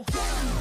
go.